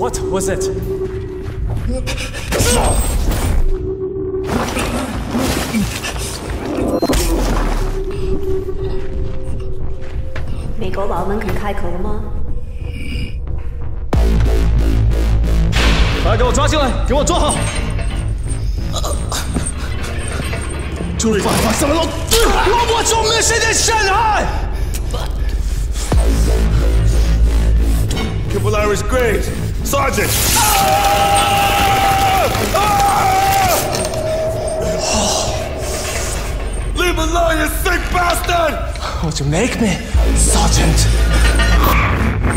What was it? 美国佬们肯开口了吗？把他给我抓进来，给我坐好。这里发生了我我做 mission in Shanghai。 Capillaris Graves! Sergeant! Leave me alone, you sick bastard! Would you make me, Sergeant?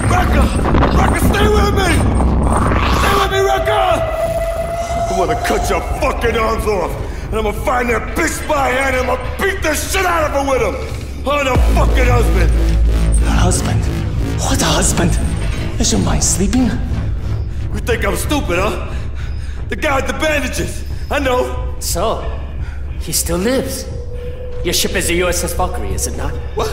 Recker! Recker, stay with me! Stay with me, Recker! I'm gonna cut your fucking arms off, and I'm gonna find that bitch by hand, and I'm gonna beat the shit out of her with him! I'm the fucking husband! Husband? What a husband? Is your mind sleeping? You think I'm stupid, huh? The guy with the bandages! I know! So, he still lives. Your ship is the USS Valkyrie, is it not? What?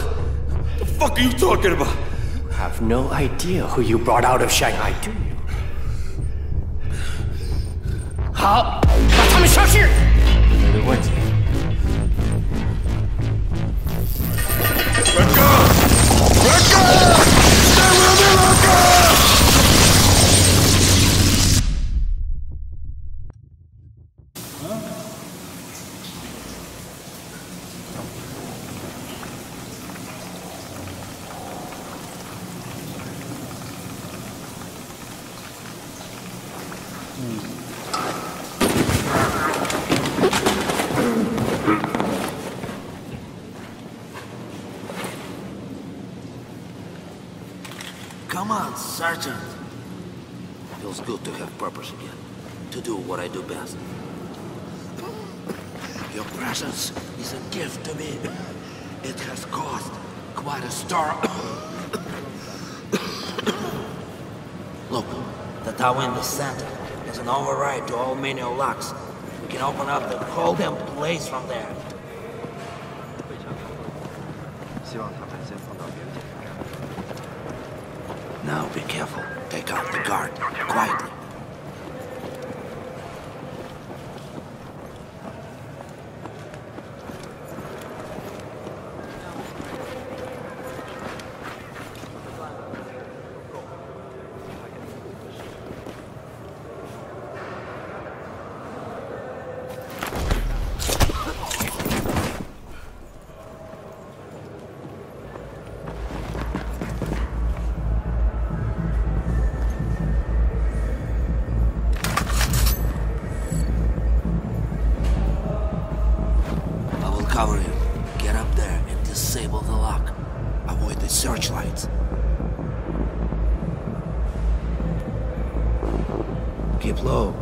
The fuck are you talking about? You have no idea who you brought out of Shanghai, do you? How? That's how much here! Another one. Let go! Let go! Come on, Sergeant. Feels good to have purpose again. To do what I do best. Your presence is a gift to me. It has cost quite a star. Look, the tower in the center there's an override to all manual locks. We can open up the whole damn place from there. Now be careful. Take out the guard. Quietly. Cover you. Get up there and disable the lock. Avoid the searchlights. Keep low.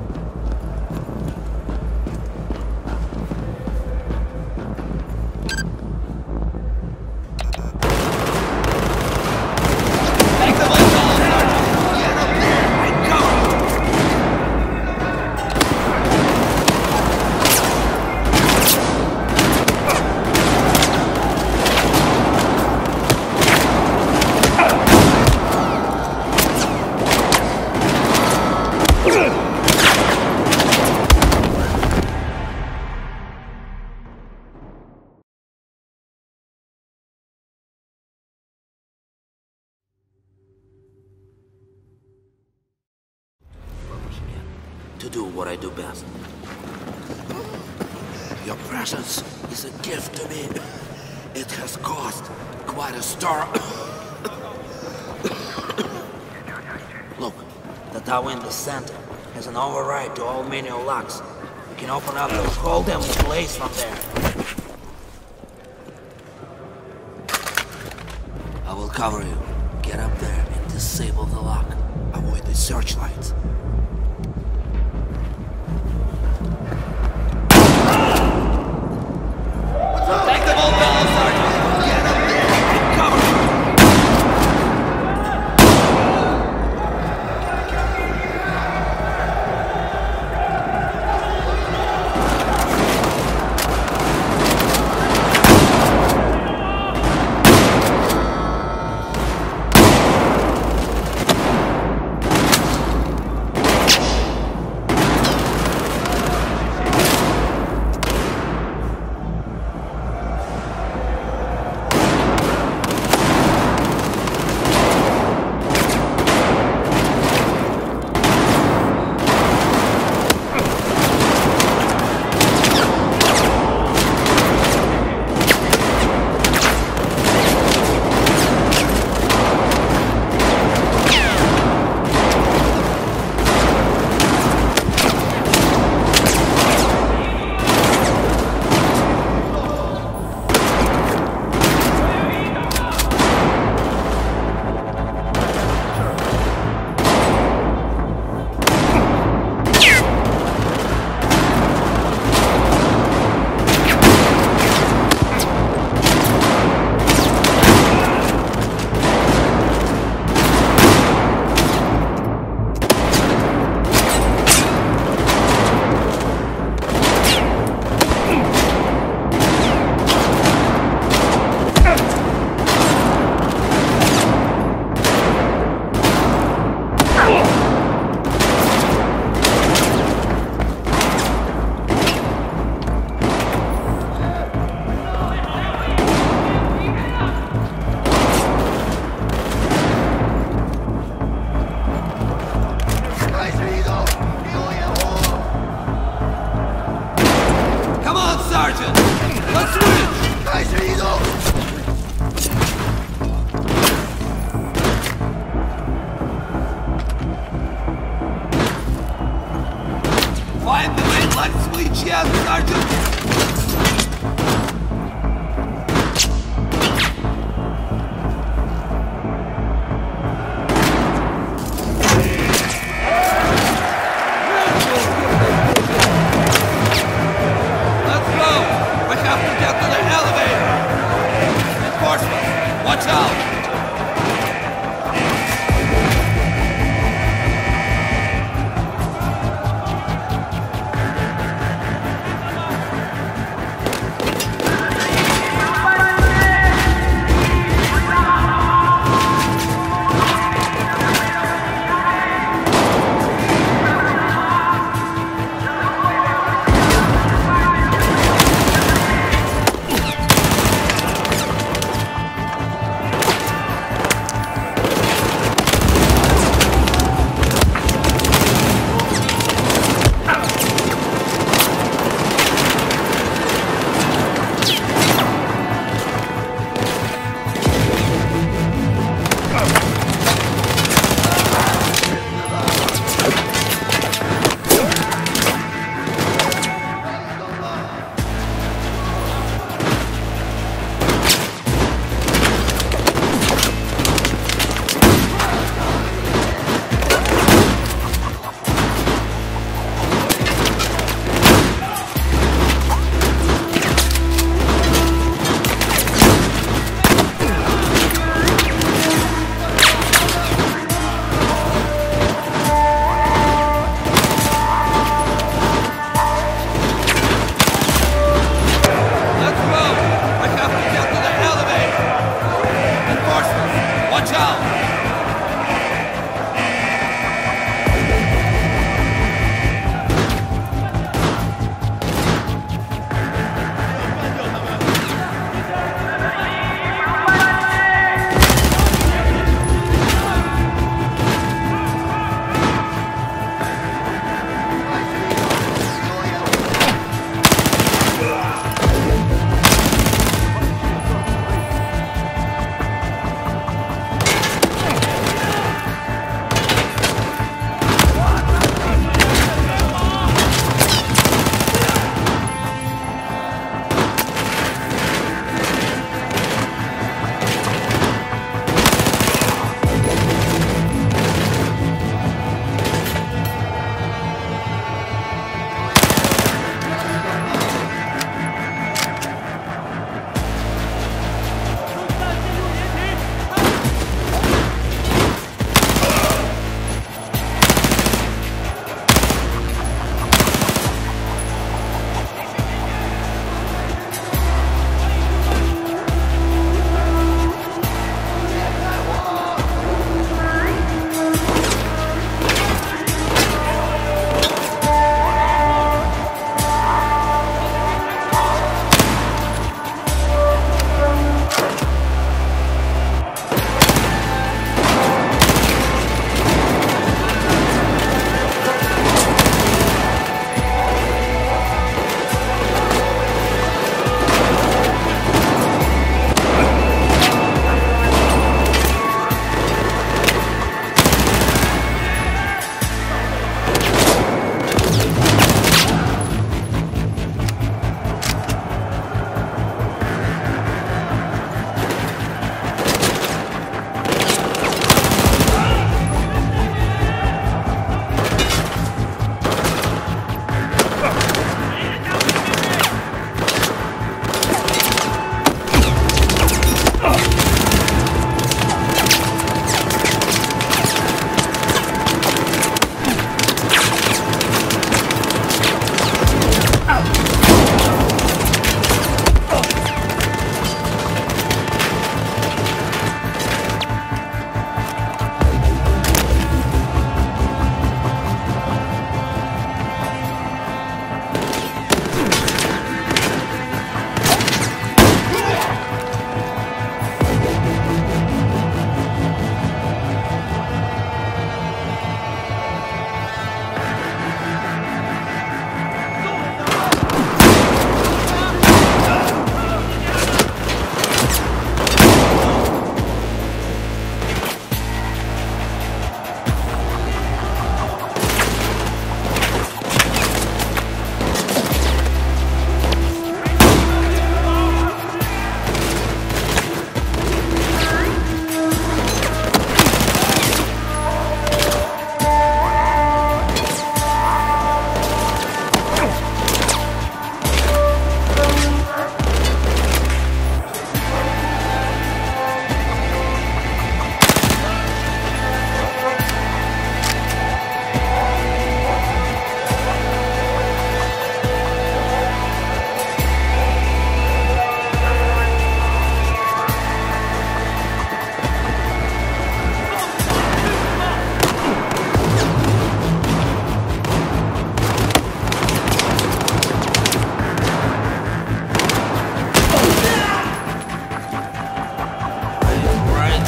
Do what I do best. Your presence is a gift to me. It has cost quite a star. Look, the tower in the center has an override to all manual locks. We can open up the whole damn place from there. I will cover you. Get up there and disable the lock. Avoid the searchlights.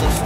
the